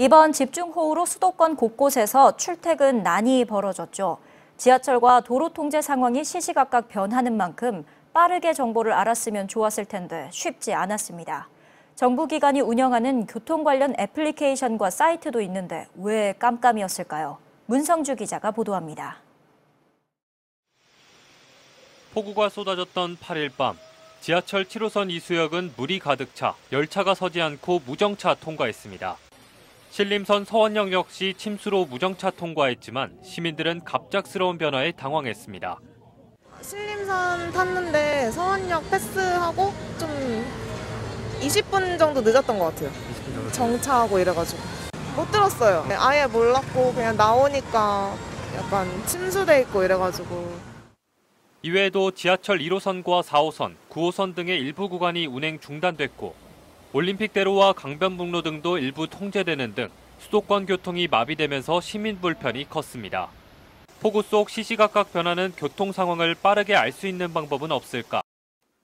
이번 집중호우로 수도권 곳곳에서 출퇴근 난이 벌어졌죠. 지하철과 도로 통제 상황이 시시각각 변하는 만큼 빠르게 정보를 알았으면 좋았을 텐데 쉽지 않았습니다. 정부기관이 운영하는 교통 관련 애플리케이션과 사이트도 있는데 왜 깜깜이었을까요? 문성주 기자가 보도합니다. 폭우가 쏟아졌던 8일 밤 지하철 7호선 이수역은 물이 가득 차 열차가 서지 않고 무정차 통과했습니다. 신림선 서원역 역시 침수로 무정차 통과했지만 시민들은 갑작스러운 변화에 당황했습니다. 신림선 탔는데 서원역 패스하고 좀 20분 정도 늦었던 것 같아요. 정차하고 이래가지고. 못 들었어요. 아예 몰랐고 그냥 나오니까 약간 침수돼 있고 이래가지고. 이외에도 지하철 1호선과 4호선, 9호선 등의 일부 구간이 운행 중단됐고 올림픽대로와 강변북로 등도 일부 통제되는 등 수도권 교통이 마비되면서 시민 불편이 컸습니다. 폭우 속 시시각각 변하는 교통 상황을 빠르게 알 수 있는 방법은 없을까?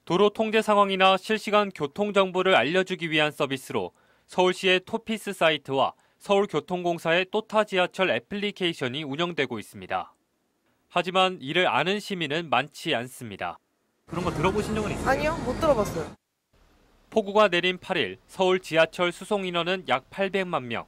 도로 통제 상황이나 실시간 교통 정보를 알려주기 위한 서비스로 서울시의 토피스 사이트와 서울교통공사의 또타 지하철 애플리케이션이 운영되고 있습니다. 하지만 이를 아는 시민은 많지 않습니다. 그런 거 들어보신 적은 있어요? 아니요, 못 들어봤어요. 폭우가 내린 8일 서울 지하철 수송 인원은 약 800만 명.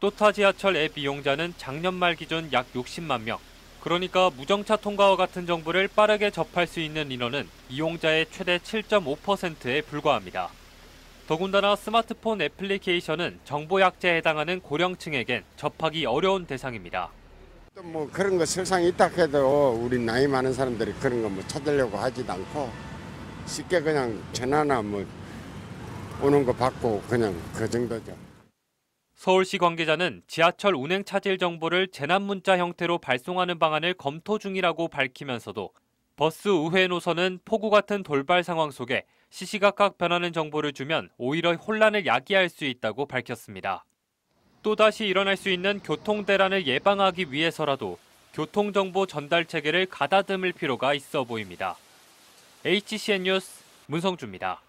또타 지하철 앱 이용자는 작년 말 기준 약 60만 명. 그러니까 무정차 통과와 같은 정보를 빠르게 접할 수 있는 인원은 이용자의 최대 7.5%에 불과합니다. 더군다나 스마트폰 애플리케이션은 정보 약자에 해당하는 고령층에겐 접하기 어려운 대상입니다. 또뭐 그런 거 설상 있다 해도 우리 나이 많은 사람들이 그런 거 뭐 찾으려고 하지도 않고 쉽게 그냥 전화나 뭐 오는 거 받고 그냥 그 정도죠. 서울시 관계자는 지하철 운행 차질 정보를 재난 문자 형태로 발송하는 방안을 검토 중이라고 밝히면서도 버스 우회 노선은 폭우 같은 돌발 상황 속에 시시각각 변하는 정보를 주면 오히려 혼란을 야기할 수 있다고 밝혔습니다. 또다시 일어날 수 있는 교통대란을 예방하기 위해서라도 교통정보 전달 체계를 가다듬을 필요가 있어 보입니다. HCN 뉴스 문성주입니다.